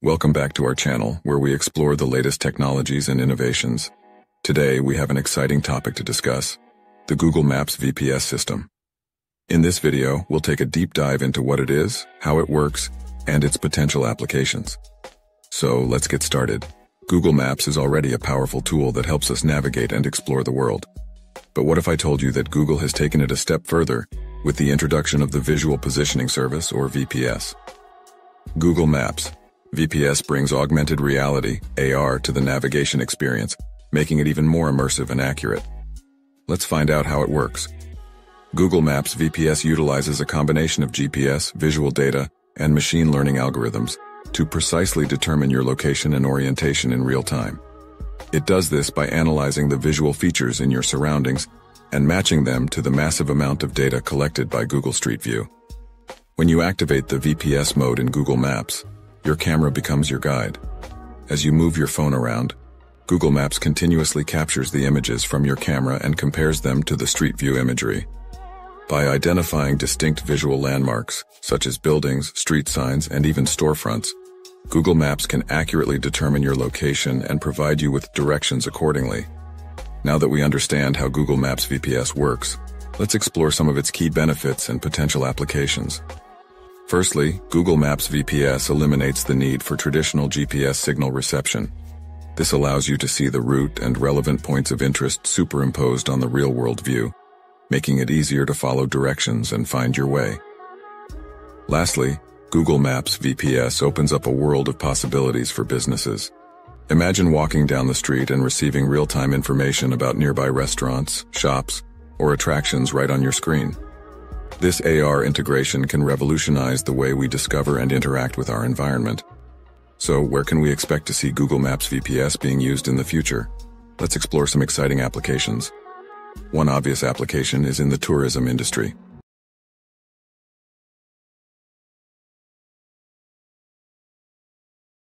Welcome back to our channel, where we explore the latest technologies and innovations. Today, we have an exciting topic to discuss, the Google Maps VPS system. In this video, we'll take a deep dive into what it is, how it works, and its potential applications. So, let's get started. Google Maps is already a powerful tool that helps us navigate and explore the world. But what if I told you that Google has taken it a step further with the introduction of the Visual Positioning Service, or VPS? Google Maps, VPS brings augmented reality, AR, to the navigation experience, making it even more immersive and accurate. Let's find out how it works. Google Maps VPS utilizes a combination of GPS, visual data, and machine learning algorithms to precisely determine your location and orientation in real time. It does this by analyzing the visual features in your surroundings and matching them to the massive amount of data collected by Google Street View. When you activate the VPS mode in Google Maps, your camera becomes your guide. As you move your phone around, Google Maps continuously captures the images from your camera and compares them to the Street View imagery. By identifying distinct visual landmarks, such as buildings, street signs, and even storefronts, Google Maps can accurately determine your location and provide you with directions accordingly. Now that we understand how Google Maps VPS works, let's explore some of its key benefits and potential applications. Firstly, Google Maps VPS eliminates the need for traditional GPS signal reception. This allows you to see the route and relevant points of interest superimposed on the real-world view, making it easier to follow directions and find your way. Lastly, Google Maps VPS opens up a world of possibilities for businesses. Imagine walking down the street and receiving real-time information about nearby restaurants, shops, or attractions right on your screen. This AR integration can revolutionize the way we discover and interact with our environment. So where can we expect to see Google Maps VPS being used in the future? Let's explore some exciting applications. One obvious application is in the tourism industry.